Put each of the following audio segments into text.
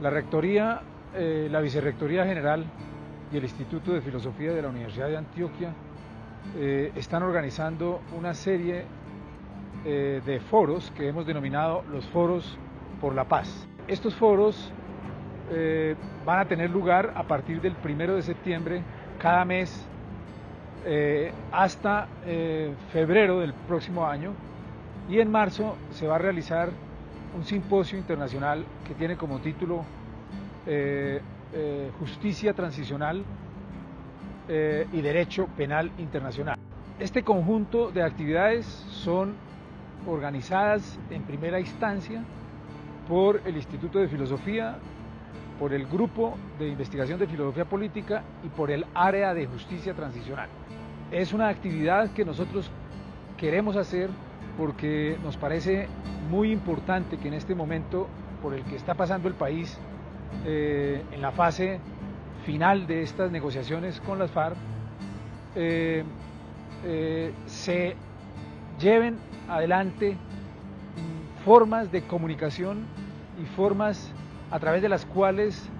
La Rectoría, eh, la Vicerrectoría General y el Instituto de Filosofía de la Universidad de Antioquia eh, están organizando una serie eh, de foros que hemos denominado los foros por la paz. Estos foros van a tener lugar a partir del primero de septiembre cada mes hasta febrero del próximo año y en marzo se va a realizar un simposio internacional que tiene como título eh, eh, Justicia Transicional eh, y Derecho Penal Internacional. Este conjunto de actividades son organizadas en primera instancia por el Instituto de Filosofía, por el Grupo de Investigación de Filosofía Política y por el Área de Justicia Transicional. Es una actividad que nosotros queremos hacer porque nos parece muy importante que en este momento por el que está pasando el país, eh, en la fase final de estas negociaciones con las FARC, eh, eh, se lleven adelante formas de comunicación y formas a través de las cuales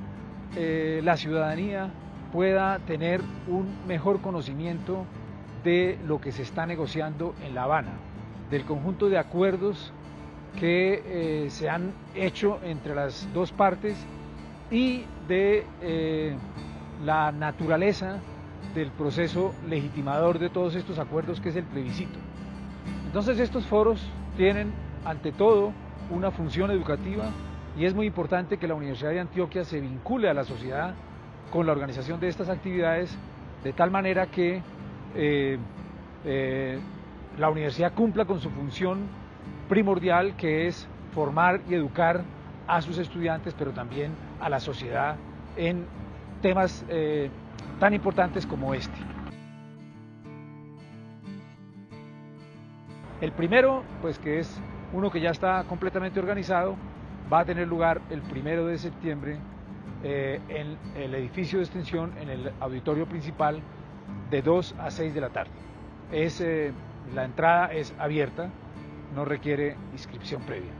la ciudadanía pueda tener un mejor conocimiento de lo que se está negociando en La Habana del conjunto de acuerdos que eh, se han hecho entre las dos partes y de eh, la naturaleza del proceso legitimador de todos estos acuerdos que es el plebiscito. Entonces estos foros tienen ante todo una función educativa y es muy importante que la Universidad de Antioquia se vincule a la sociedad con la organización de estas actividades de tal manera que eh, la universidad cumpla con su función primordial que es formar y educar a sus estudiantes, pero también a la sociedad en temas eh, tan importantes como este. El primero, pues que es uno que ya está completamente organizado, va a tener lugar el primero de septiembre eh, en el edificio de extensión, en el auditorio principal, de 2 a 6 de la tarde. Es eh, la entrada es abierta, no requiere inscripción previa.